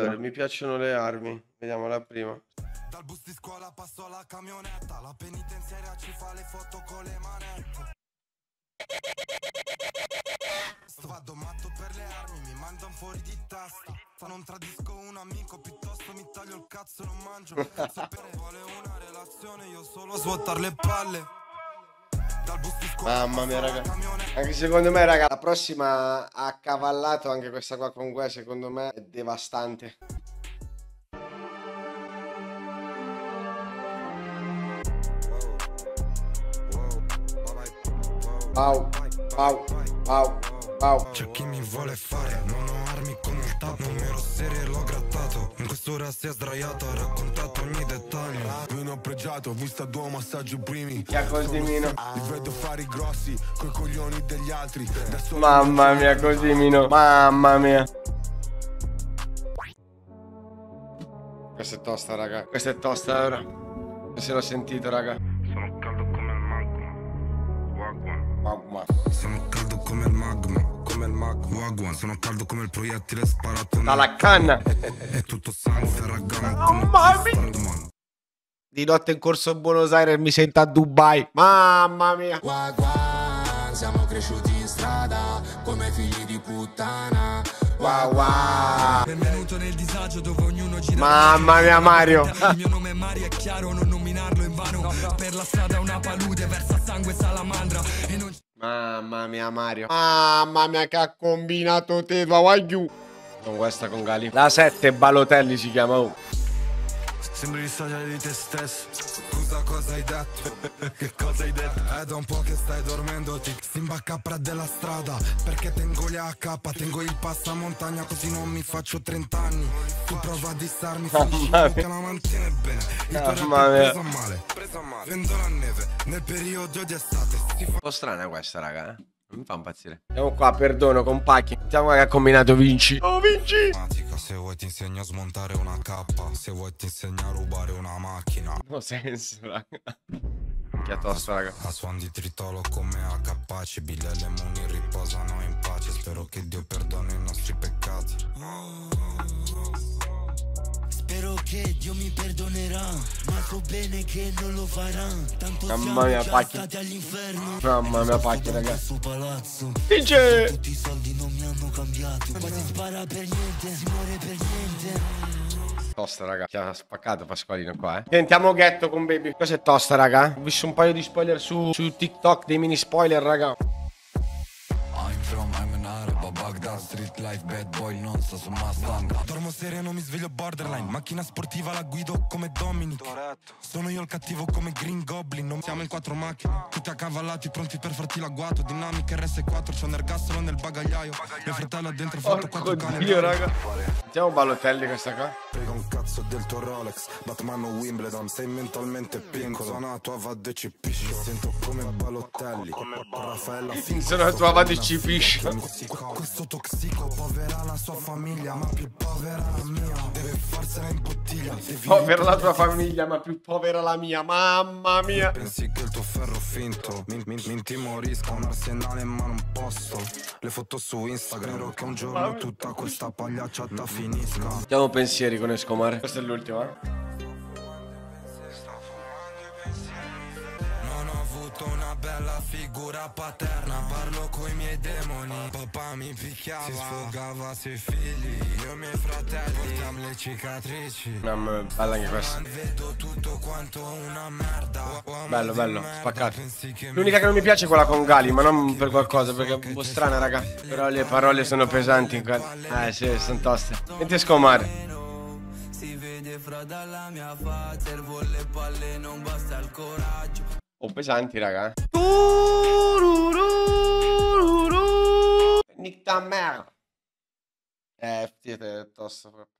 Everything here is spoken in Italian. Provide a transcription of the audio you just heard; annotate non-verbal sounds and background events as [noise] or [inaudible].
Allora, mi piacciono le armi. Vediamo la prima. Dal bus di scuola passo alla camionetta. La penitenziaria ci fa le foto con le manette. Vado matto per le armi, mi mandano fuori di testa. Non tradisco un amico, piuttosto mi taglio il cazzo e non mangio. [laughs] Sapere vuole una relazione, io solo svuotar le palle Mamma mia, raga. Anche secondo me, raga, la prossima ha cavallato anche questa qua con Gue, secondo me è devastante. Wow, wow, wow, wow. C'è chi mi vuole fare, non ho armi come il tap Numero serie l'ho grattato, in quest'ora si è sdraiato Ha raccontato ogni dettaglio Vino ho pregiato, ho visto due massaggi primi Chi ha Cosimino? Li vedo fare i grossi, coi coglioni degli altri Da solo Mamma mia, Cosimino. Mamma mia. Questa è tosta, raga. Questa è tosta, ora. Se l'ho sentito, raga. Sono caldo come il magma Mamma. Sono caldo come il magma Come il magma Wagwan Sono caldo come il proiettile sparato Dalla canna. È tutto sangue, ferragamo Mamma mia. Di notte in corso Buenos Aires mi sento a Dubai. Mamma mia. Wagwan, siamo cresciuti in strada come figli di puttana. Wow, wow. Benvenuto nel disagio dove ognuno gira Mamma mia, Mario. Il mio nome è Mario, è chiaro, non nominarlo in vano Per la strada una palude, versa sangue salamandra E non Mamma mia, Mario. Mamma mia, che ha combinato te, vai giù. Con questa con Gali. La 7 Balotelli si chiama. Oh. Sembri dissociare di te stesso Scusa cosa hai detto? [laughs] che cosa hai detto? È da un po' che stai dormendo Ti si imbacca della strada Perché tengo gli AK Tengo il passamontagna Così non mi faccio 30 anni Tu prova a dissarmi Mamma che mia. la mantiene bene Il tuo rap è preso male Vendo la neve Nel periodo di estate Si fa Un po' strana questa, raga. eh. Non mi fa impazzire. Andiamo qua, perdono, con Pacchi. Sentiamo che ha combinato Vinci. Oh, Vinci. Se vuoi ti insegno a smontare una K Se vuoi ti insegno a rubare una macchina No senso, raga. Che è tosta, raga. A suon di tritolo come a capaci Bille e lemoni riposano in pace Spero che Dio perdoni i nostri peccati Spero che Dio mi perdonerà, ma so bene che non lo farà. Tanto Mamma siamo mia, già Pacchi. stati all'inferno. Mamma mia, Pacchi, raga. Questo palazzo, Vince. tutti i soldi non mi hanno cambiato. Qua si spara per niente, si muore per niente. Tosta, raga. Ti ha spaccato Pasqualino qua, eh. Sentiamo Ghetto con Baby. Questo è tosta, raga. Ho visto un paio di spoiler su, su TikTok, dei mini spoiler, raga. Street life bad boy non so su Mustang. Dormo sereno mi sveglio borderline. Macchina sportiva la guido come Dominic. Sono io il cattivo come Green Goblin. Non siamo in quattro macchine. Tutti accavallati pronti per farti l'agguato Dinamica RS4 c'ho un ergastolo nel bagagliaio. Mio fratello ha dentro fatto Porco quattro cane Dio, raga. Sentiamo Balotelli questa qua. Cazzo del tuo Rolex. Batman o Wimbledon Sei mentalmente piccolo. Sono tua vado e ci piscio Sento come Balotelli. Raffaella Sono la tua vado e ci piscio. Questo tossico povera la sua famiglia Ma più povera la mia. Deve farsela in bottiglia Povera la tua famiglia, ma più povera la mia. Mamma mia. Pensi che il finto. Mi, mi, mi intimorisca un arsenale ma non posso. Le foto su Instagram Spero che un giorno tutta questa pagliacciata finisca. Sentiamo pensieri con Escomar. Questo è l'ultimo, eh. Non ho avuto una bella figura paterna. Parlo coi miei demoni. Papà mi picchiava. Si sfogava sui figli. Io e i miei le cicatrici Mamma mia, bella anche questa. Vedo tutto quanto una merda Bello, bello, spaccato. L'unica che non mi piace è quella con Gali, ma non per qualcosa, perché è un po' strana, raga. Però le parole sono pesanti in quella. Eh, sì, sono toste. Senti Scomar. Si vede fra dalla mia faccia, servo le palle, non basta il coraggio. Oh, pesanti, raga. Nick ta mère. Eh, è tosto. proprio.